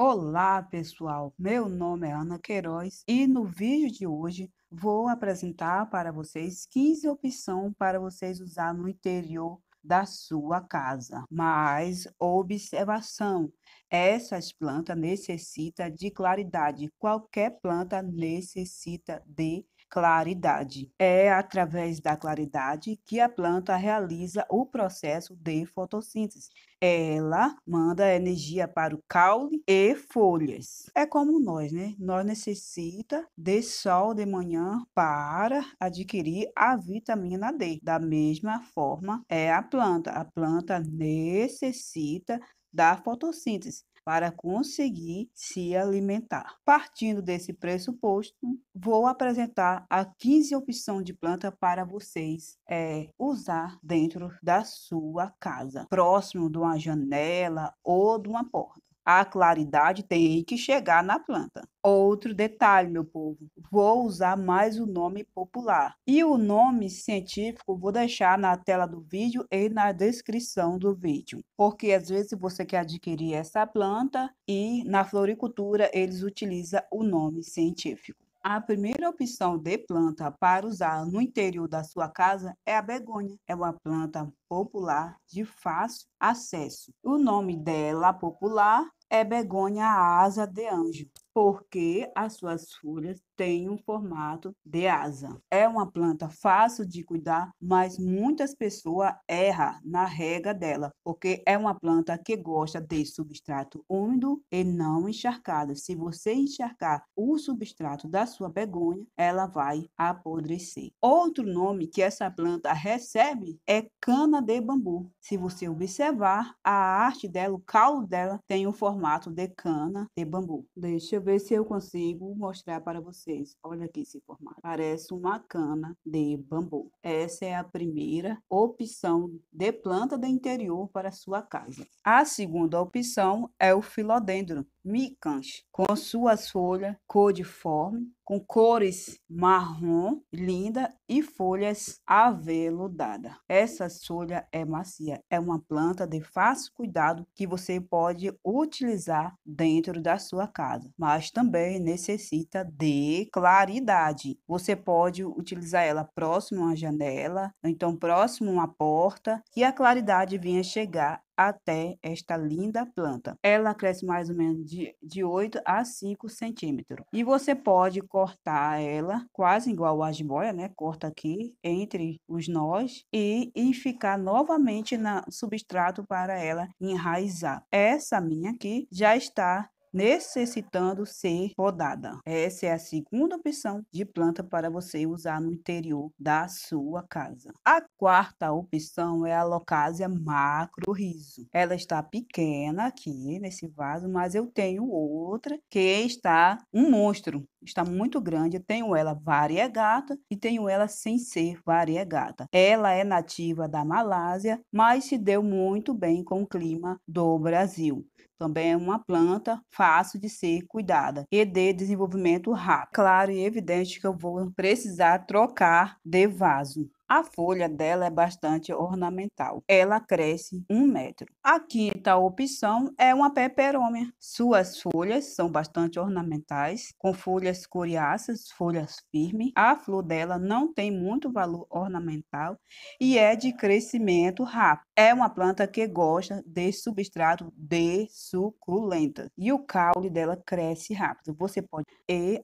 Olá, pessoal. Meu nome é Ana Queiroz e no vídeo de hoje vou apresentar para vocês 15 opções para vocês usar no interior da sua casa. Mas observação, essas plantas necessitam de claridade. Qualquer planta necessita de claridade. É através da claridade que a planta realiza o processo de fotossíntese. Ela manda energia para o caule e folhas. É como nós, né? Nós necessita de sol de manhã para adquirir a vitamina D. Da mesma forma, é a planta. A planta necessita da fotossíntese para conseguir se alimentar. Partindo desse pressuposto, vou apresentar a 15 opções de planta para vocês é, usar dentro da sua casa, próximo de uma janela ou de uma porta a claridade tem que chegar na planta. Outro detalhe, meu povo, vou usar mais o nome popular. E o nome científico vou deixar na tela do vídeo e na descrição do vídeo. Porque às vezes você quer adquirir essa planta e na floricultura eles utilizam o nome científico. A primeira opção de planta para usar no interior da sua casa é a begônia. É uma planta popular de fácil acesso. O nome dela popular é begônia asa de anjo, porque as suas folhas têm um formato de asa. É uma planta fácil de cuidar, mas muitas pessoas erram na rega dela, porque é uma planta que gosta de substrato úmido e não encharcado. Se você encharcar o substrato da sua begônia, ela vai apodrecer. Outro nome que essa planta recebe é cana de bambu. Se você observar, a arte dela, o caule dela, tem o formato de cana de bambu. Deixa eu ver se eu consigo mostrar para vocês. Olha aqui esse formato. Parece uma cana de bambu. Essa é a primeira opção de planta de interior para sua casa. A segunda opção é o filodendro micans, com suas folhas cor-de-forme, com cores marrom, linda e folhas aveludada. Essa folha é macia, é uma planta de fácil cuidado que você pode utilizar dentro da sua casa, mas também necessita de claridade. Você pode utilizar ela próximo à janela, então próximo uma porta, que a claridade venha chegar até esta linda planta. Ela cresce mais ou menos de, de 8 a 5 centímetros. E você pode cortar ela quase igual a jiboia, né? Corta aqui entre os nós e, e ficar novamente na substrato para ela enraizar. Essa minha aqui já está necessitando ser podada. Essa é a segunda opção de planta para você usar no interior da sua casa. A quarta opção é a Locásia macro riso. Ela está pequena aqui nesse vaso, mas eu tenho outra que está um monstro. Está muito grande. Eu tenho ela variegata e tenho ela sem ser variegata. Ela é nativa da Malásia, mas se deu muito bem com o clima do Brasil. Também é uma planta fácil de ser cuidada e de desenvolvimento rápido. Claro e evidente que eu vou precisar trocar de vaso. A folha dela é bastante ornamental. Ela cresce um metro. A quinta opção é uma peperômia. Suas folhas são bastante ornamentais, com folhas coriáceas, folhas firmes. A flor dela não tem muito valor ornamental e é de crescimento rápido. É uma planta que gosta de substrato de suculenta e o caule dela cresce rápido. Você pode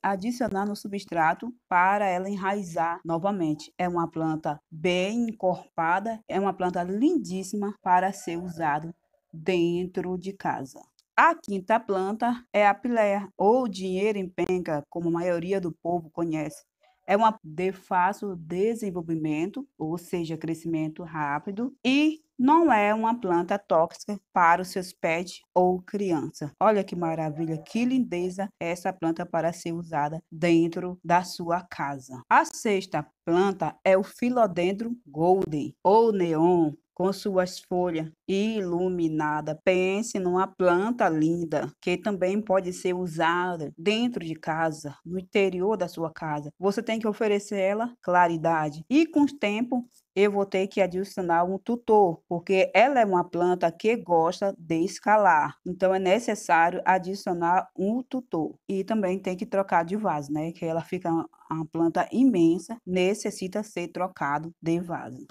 adicionar no substrato para ela enraizar novamente. É uma planta bem encorpada, é uma planta lindíssima para ser usado dentro de casa. A quinta planta é a piléia, ou dinheiro em penca, como a maioria do povo conhece. É uma de fácil desenvolvimento, ou seja, crescimento rápido, e não é uma planta tóxica para os seus pets ou criança. Olha que maravilha, que lindeza essa planta para ser usada dentro da sua casa. A sexta planta é o Philodendron golden ou neon. Com suas folhas iluminadas. Pense numa planta linda que também pode ser usada dentro de casa, no interior da sua casa. Você tem que oferecer ela claridade e com o tempo eu vou ter que adicionar um tutor, porque ela é uma planta que gosta de escalar. Então é necessário adicionar um tutor. E também tem que trocar de vaso, né? Que ela fica uma planta imensa, necessita ser trocado de vaso.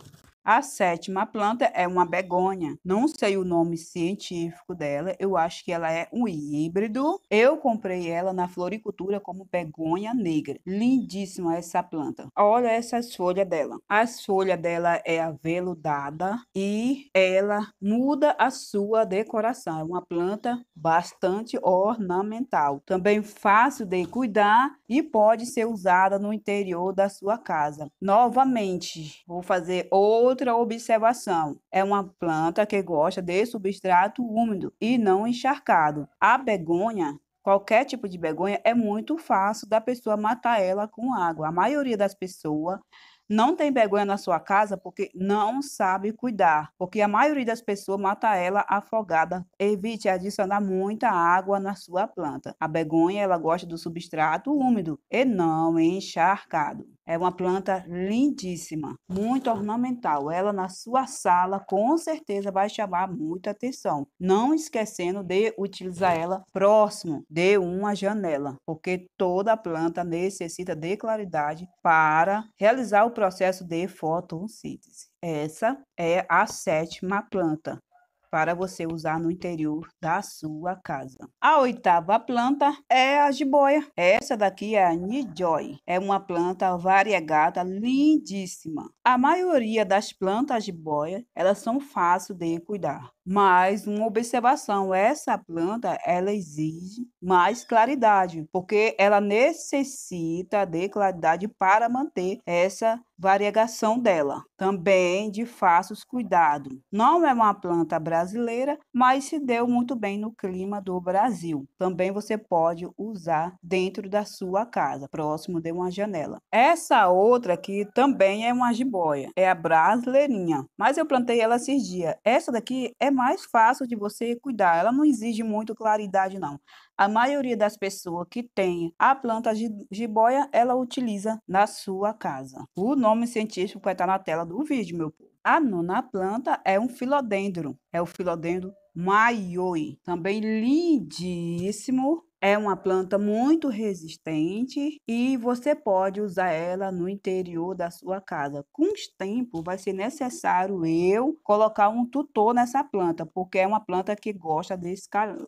A sétima planta é uma begônia. Não sei o nome científico dela, eu acho que ela é um híbrido. Eu comprei ela na floricultura como begônia negra. Lindíssima essa planta. Olha essas folhas dela. As folhas dela é aveludada e ela muda a sua decoração. É uma planta bastante ornamental. Também fácil de cuidar e pode ser usada no interior da sua casa. Novamente, vou fazer outro Outra observação: é uma planta que gosta de substrato úmido e não encharcado. A begônia qualquer tipo de begônia, é muito fácil da pessoa matar ela com água. A maioria das pessoas não tem begônia na sua casa porque não sabe cuidar, porque a maioria das pessoas mata ela afogada. Evite adicionar muita água na sua planta. A begônia ela gosta do substrato úmido e não encharcado. É uma planta lindíssima, muito ornamental. Ela na sua sala com certeza vai chamar muita atenção. Não esquecendo de utilizar ela próximo de uma janela, porque toda planta necessita de claridade para realizar o processo de fotossíntese. Essa é a sétima planta para você usar no interior da sua casa. A oitava planta é a jiboia. Essa daqui é a Nijoy. É uma planta variegada lindíssima. A maioria das plantas jiboia, elas são fáceis de cuidar. Mas uma observação, essa planta ela exige mais claridade, porque ela necessita de claridade para manter essa variegação dela. Também de fácil cuidado. Não é uma planta brasileira, mas se deu muito bem no clima do Brasil. Também você pode usar dentro da sua casa, próximo de uma janela. Essa outra aqui também é uma jiboia, é a brasileirinha, mas eu plantei ela esses dias. Essa daqui é mais fácil de você cuidar. Ela não exige muito claridade, não. A maioria das pessoas que tem a planta de jiboia, ela utiliza na sua casa. O nome científico vai estar na tela do vídeo, meu povo. A nona planta é um filodendro. É o filodendro maioi. Também lindíssimo é uma planta muito resistente e você pode usar ela no interior da sua casa. Com o tempo, vai ser necessário eu colocar um tutor nessa planta, porque é uma planta que gosta de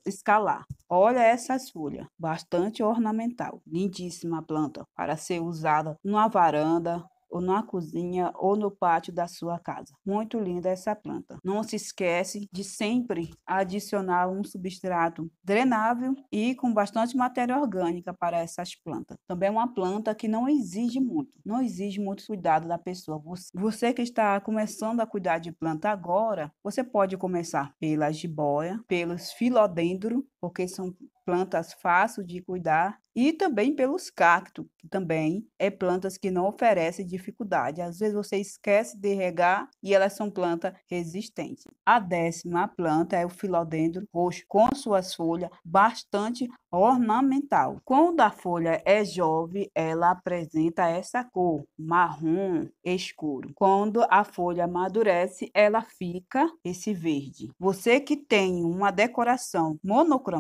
escalar. Olha essas folhas, bastante ornamental. Lindíssima planta para ser usada numa varanda, ou na cozinha ou no pátio da sua casa. Muito linda essa planta. Não se esquece de sempre adicionar um substrato drenável e com bastante matéria orgânica para essas plantas. Também é uma planta que não exige muito, não exige muito cuidado da pessoa. Você que está começando a cuidar de planta agora, você pode começar pela jiboia, pelos filodendro, porque são plantas fáceis de cuidar e também pelos cactos, que também é plantas que não oferecem dificuldade. Às vezes você esquece de regar e elas são plantas resistentes. A décima planta é o filodendro roxo, com suas folhas bastante ornamental. Quando a folha é jovem, ela apresenta essa cor marrom escuro. Quando a folha amadurece, ela fica esse verde. Você que tem uma decoração monocromática,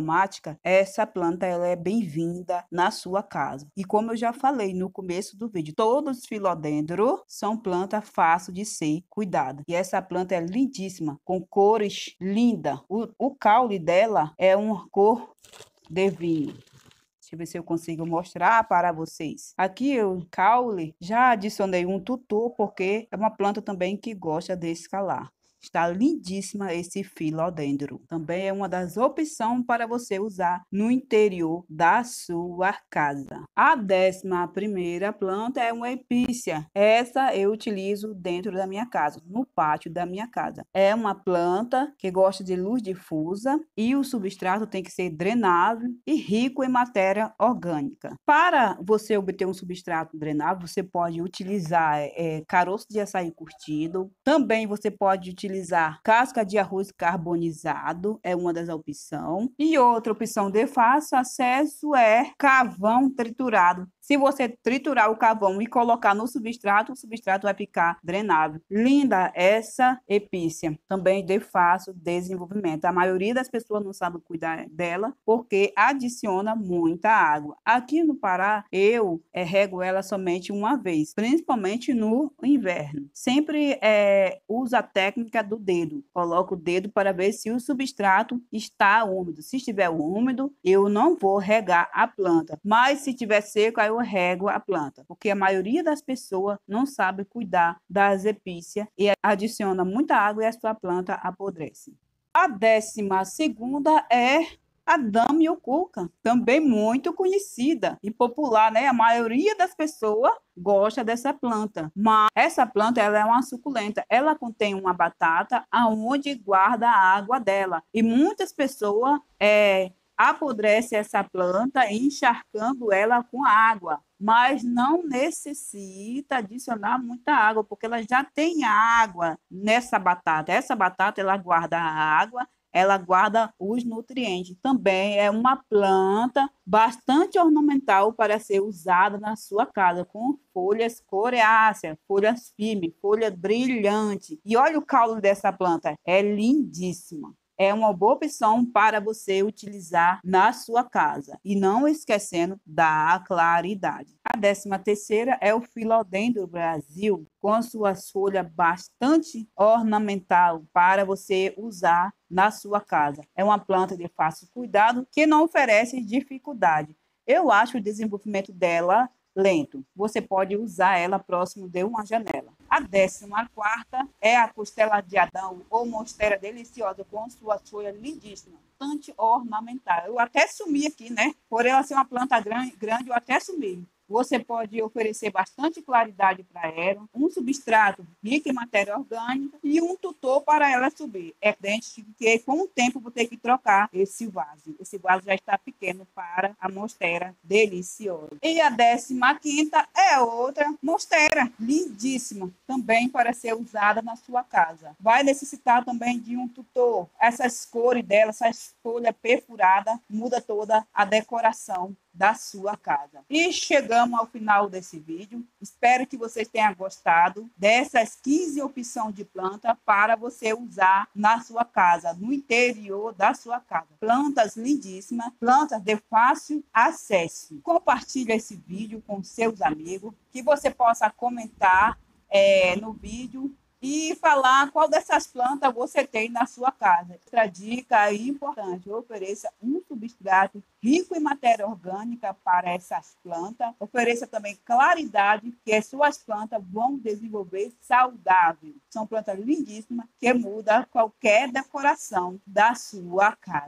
essa planta ela é bem-vinda na sua casa. E como eu já falei no começo do vídeo, todos os filodendros são plantas fáceis de ser cuidada. E essa planta é lindíssima, com cores lindas. O, o caule dela é uma cor de vinho. Deixa eu ver se eu consigo mostrar para vocês. Aqui o caule já adicionei um tutor porque é uma planta também que gosta de escalar. Está lindíssima esse filodendro. Também é uma das opções para você usar no interior da sua casa. A décima primeira planta é uma epícia. Essa eu utilizo dentro da minha casa, no pátio da minha casa. É uma planta que gosta de luz difusa e o substrato tem que ser drenável e rico em matéria orgânica. Para você obter um substrato drenável, você pode utilizar é, caroço de açaí curtido. Também você pode utilizar utilizar casca de arroz carbonizado, é uma das opções. E outra opção de fácil acesso é carvão triturado. Se você triturar o carvão e colocar no substrato, o substrato vai ficar drenável. Linda essa epícia, também de fácil desenvolvimento. A maioria das pessoas não sabe cuidar dela porque adiciona muita água. Aqui no Pará, eu é, rego ela somente uma vez, principalmente no inverno. Sempre é, uso a técnica do dedo. Coloco o dedo para ver se o substrato está úmido. Se estiver úmido, eu não vou regar a planta. Mas se estiver seco, aí eu rego a planta. Porque a maioria das pessoas não sabe cuidar das epícias e adiciona muita água e a sua planta apodrece. A décima segunda é a Damioculca, também muito conhecida e popular, né? A maioria das pessoas gosta dessa planta, mas essa planta ela é uma suculenta. Ela contém uma batata aonde guarda a água dela e muitas pessoas é, apodrece essa planta encharcando ela com água, mas não necessita adicionar muita água, porque ela já tem água nessa batata. Essa batata ela guarda a água ela guarda os nutrientes. Também é uma planta bastante ornamental para ser usada na sua casa, com folhas coreáceas, folhas firmes, folha brilhante. E olha o caule dessa planta, é lindíssima é uma boa opção para você utilizar na sua casa. E não esquecendo da claridade. A décima terceira é o Filodendro Brasil, com suas folhas bastante ornamental para você usar na sua casa. É uma planta de fácil cuidado que não oferece dificuldade. Eu acho o desenvolvimento dela lento. Você pode usar ela próximo de uma janela. A décima quarta é a costela de Adão ou monstera deliciosa com sua folha lindíssima, bastante ornamental. Eu até sumi aqui, né? Por ela ser uma planta grande eu até sumi. Você pode oferecer bastante claridade para ela, um substrato rico em matéria orgânica e um tutor para ela subir. É evidente que com o tempo vou ter que trocar esse vaso. Esse vaso já está pequeno para a monstera deliciosa. E a décima quinta é outra monstera lindíssima, também para ser usada na sua casa. Vai necessitar também de um tutor. Essas cores dela, essas folhas perfuradas, muda toda a decoração da sua casa. E chegamos ao final desse vídeo. Espero que vocês tenham gostado dessas 15 opções de planta para você usar na sua casa, no interior da sua casa. Plantas lindíssimas, plantas de fácil acesso. Compartilhe esse vídeo com seus amigos, que você possa comentar é, no vídeo e falar qual dessas plantas você tem na sua casa. Outra dica importante: ofereça um substrato rico em matéria orgânica para essas plantas. Ofereça também claridade que as suas plantas vão desenvolver saudável. São plantas lindíssimas que mudam qualquer decoração da sua casa.